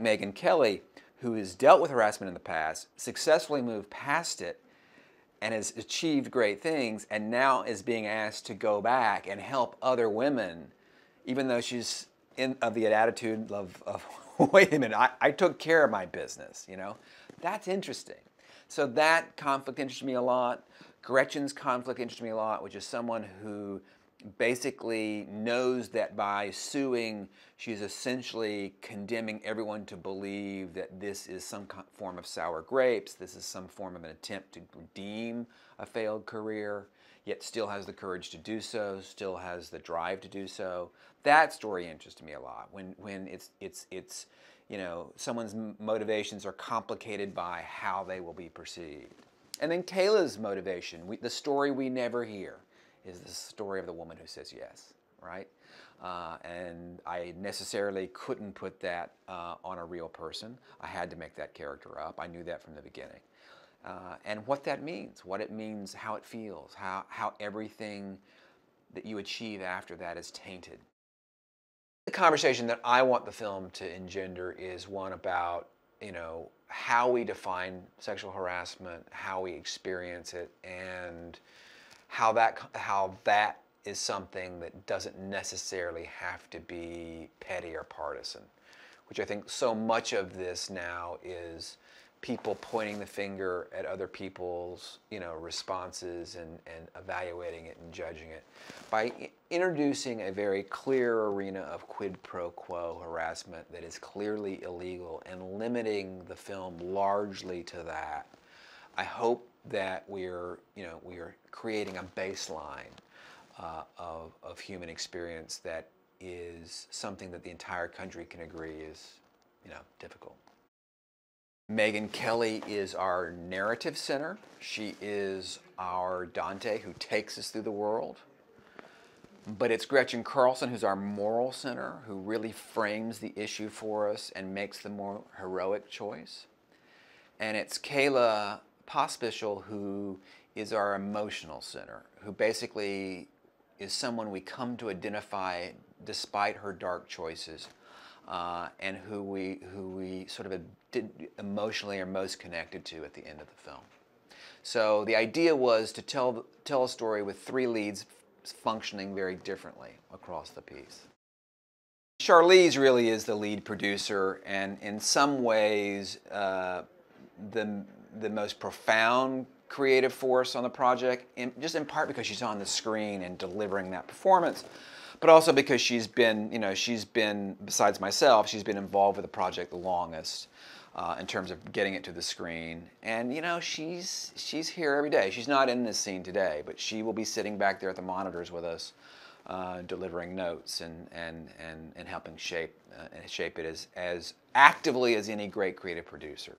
Megyn Kelly, who has dealt with harassment in the past, successfully moved past it, and has achieved great things, and now is being asked to go back and help other women, even though she's in of the attitude of, of wait a minute, I, I took care of my business, you know? That's interesting. So that conflict interested me a lot. Gretchen's conflict interested me a lot, which is someone who basically knows that by suing, she's essentially condemning everyone to believe that this is some form of sour grapes, this is some form of an attempt to redeem a failed career, yet still has the courage to do so, still has the drive to do so. That story interests me a lot. When when it's it's it's you know someone's motivations are complicated by how they will be perceived. And then Kayla's motivation, we, the story we never hear is the story of the woman who says yes, right? Uh, and I necessarily couldn't put that uh, on a real person. I had to make that character up. I knew that from the beginning. Uh, and what that means, what it means, how it feels, how, how everything that you achieve after that is tainted. The conversation that I want the film to engender is one about, you know, how we define sexual harassment, how we experience it, and how that how that is something that doesn't necessarily have to be petty or partisan, which I think so much of this now is people pointing the finger at other people's you know responses and, and evaluating it and judging it by introducing a very clear arena of quid pro quo harassment that is clearly illegal and limiting the film largely to that. I hope that we're you know we are creating a baseline uh, of, of human experience that is something that the entire country can agree is you know difficult Megyn Kelly is our narrative center. She is our Dante who takes us through the world. But it's Gretchen Carlson who's our moral center, who really frames the issue for us and makes the more heroic choice. And it's Kayla Pospisil who is our emotional center, who basically is someone we come to identify despite her dark choices uh, and who we, who we sort of emotionally are most connected to at the end of the film. So the idea was to tell, tell a story with three leads functioning very differently across the piece. Charlize really is the lead producer and in some ways uh, the, the most profound creative force on the project, in, just in part because she's on the screen and delivering that performance but also because she's been, you know, she's been, besides myself, she's been involved with the project the longest uh, in terms of getting it to the screen. And, you know, she's, she's here every day. She's not in this scene today, but she will be sitting back there at the monitors with us, uh, delivering notes and, and, and, and helping shape, uh, shape it as, as actively as any great creative producer.